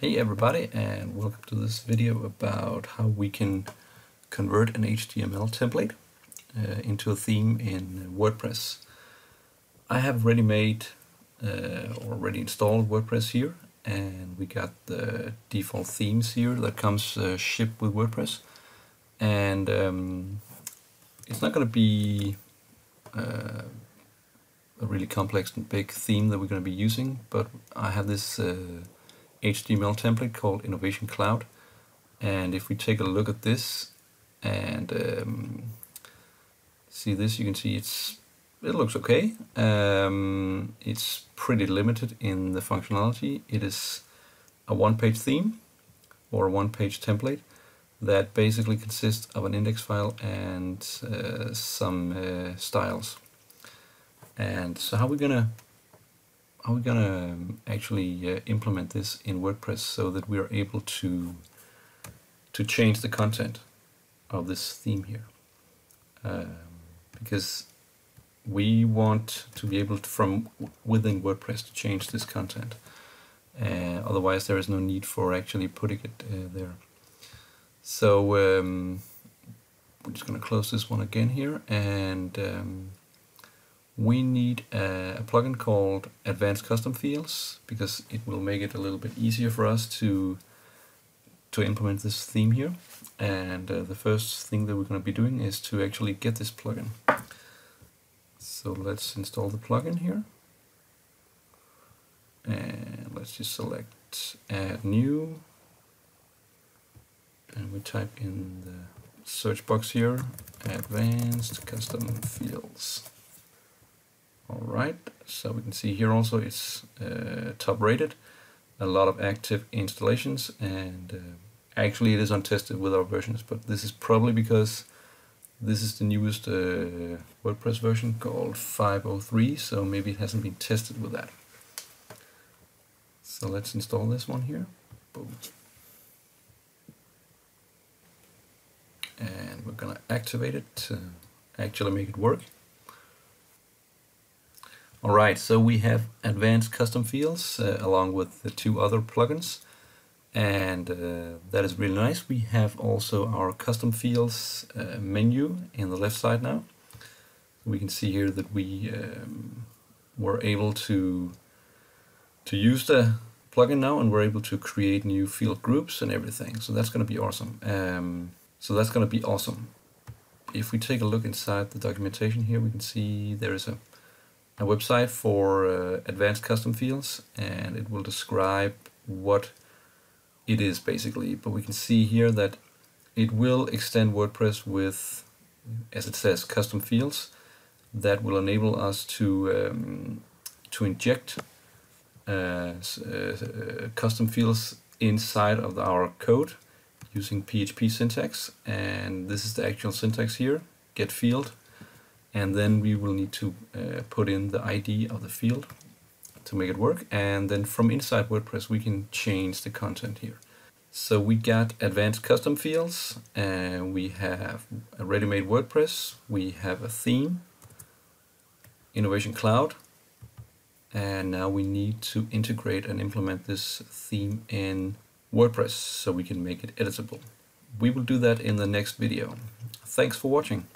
Hey everybody and welcome to this video about how we can convert an HTML template uh, into a theme in WordPress. I have already made uh, already installed WordPress here and we got the default themes here that comes uh, shipped with WordPress and um, it's not going to be uh, a really complex and big theme that we're going to be using but I have this uh, HTML template called Innovation Cloud. And if we take a look at this and um, see this, you can see it's it looks okay. Um, it's pretty limited in the functionality. It is a one-page theme or a one-page template that basically consists of an index file and uh, some uh, styles. And so how are we gonna are we going to um, actually uh, implement this in WordPress so that we are able to to change the content of this theme here? Um, because we want to be able to from within WordPress to change this content. Uh, otherwise there is no need for actually putting it uh, there. So um, we're just going to close this one again here and um, we need a, a, plugin called Advanced Custom Fields because it will make it a little bit easier for us to to implement this theme here. And uh, the first thing that we're going to be doing is to actually get this plugin. So let's install the plugin here. And let's just select Add New. And we type in the search box here, Advanced Custom Fields. Alright, so we can see here also it's uh, top rated, a lot of active installations and uh, actually it is untested with our versions but this is probably because this is the newest uh, WordPress version called 503 so maybe it hasn't been tested with that. So let's install this one here. Boom. And we're gonna activate it to actually make it work. Alright, so we have advanced custom fields uh, along with the two other plugins and uh, that is really nice. We have also our custom fields uh, menu in the left side now. We can see here that we um, were able to to use the plugin now and we're able to create new field groups and everything. So that's going to be awesome. Um, so that's going to be awesome. If we take a look inside the documentation here, we can see there is a a website for uh, advanced custom fields and it will describe what it is basically. But we can see here that it will extend WordPress with as it says custom fields that will enable us to um, to inject uh, uh, custom fields inside of our code using PHP syntax. And this is the actual syntax here get field and then we will need to uh, put in the ID of the field to make it work and then from inside WordPress we can change the content here. So we got advanced custom fields and we have a ready-made WordPress, we have a theme, Innovation Cloud and now we need to integrate and implement this theme in WordPress so we can make it editable. We will do that in the next video. Thanks for watching.